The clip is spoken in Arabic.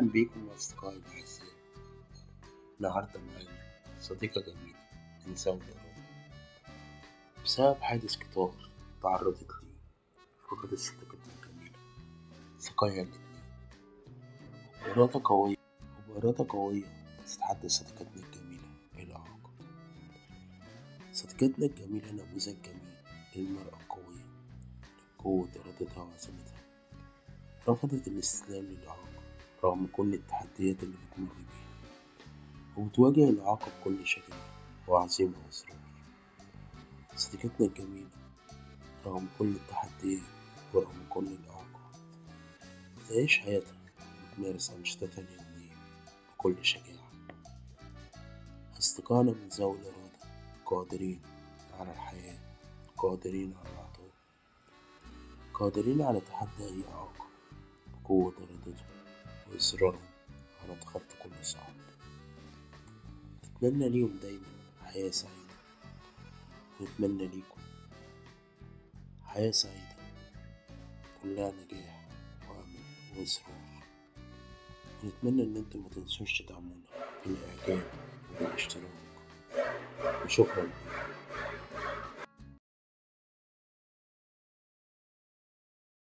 بيكم أصدقائي الأعزاء النهاردة معانا صديقة جميلة من الرضا بسبب حادث قطار تعرضت ليه فقدت صديقتنا الجميلة. سقايا الاتنين وبإرادة قوية وبإرادة قوية تتحدى صديقتنا الجميلة الإعاقة صديقتنا الجميلة نموذج جميل للمرأة القوية لقوة إرادتها وعزيمتها. رفضت الاستسلام للإعاقة رغم كل التحديات اللي بتمر بيها وبتواجه الإعاقة بكل شجاعة وعزيمة وإصرار. صديقتنا الجميلة رغم كل التحديات ورغم كل الإعاقات بتعيش حياتها وتمارس أنشطتها اليومية بكل شجاعة. أصدقائنا من ذوي الإرادة قادرين على الحياة قادرين على العطاء قادرين على تحدي أي إعاقة بقوة إرادتهم وإصرارهم على تخطي كل صعب نتمنى ليهم دايما حياة سعيدة. ونتمنى ليكم حياة سعيدة. كلها نجاح وأمل وإصرار. ونتمنى إن أنتم متنسوش تدعمونا بالإعجاب وبالاشتراك وشكرا.